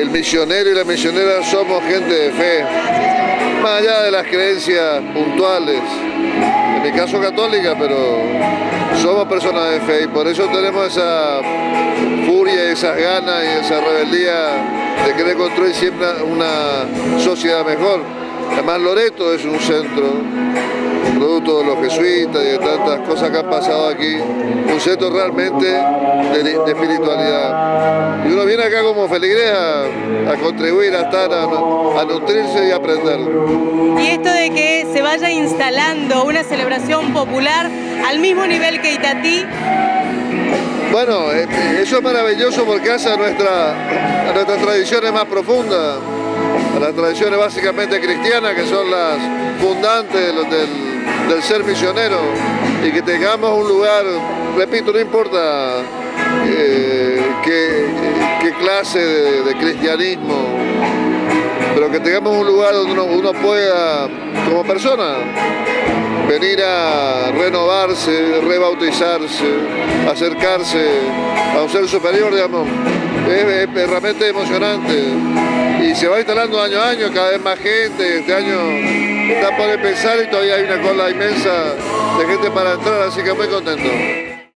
el misionero y la misionera somos gente de fe, más allá de las creencias puntuales, en mi caso católica, pero somos personas de fe y por eso tenemos esa furia y esas ganas y esa rebeldía de querer construir siempre una sociedad mejor. Además Loreto es un centro producto de los jesuitas y de tantas cosas que han pasado aquí, un centro realmente de, espiritualidad. Viene acá como feligrés a, contribuir, a estar, a, nutrirse y aprender. Y esto de que se vaya instalando una celebración popular al mismo nivel que Itatí, bueno, eh, eso es maravilloso porque hace a, nuestra, a nuestras tradiciones más profundas, a las tradiciones básicamente cristianas que son las fundantes del, del ser misionero. Y que tengamos un lugar, repito, no importa eh, clase de, cristianismo, pero que tengamos un lugar donde uno, pueda, como persona, venir a renovarse, rebautizarse, acercarse a un ser superior, digamos, es, es realmente emocionante. Y se va instalando año a año, cada vez más gente, este año está por empezar y todavía hay una cola inmensa de gente para entrar, así que muy contento.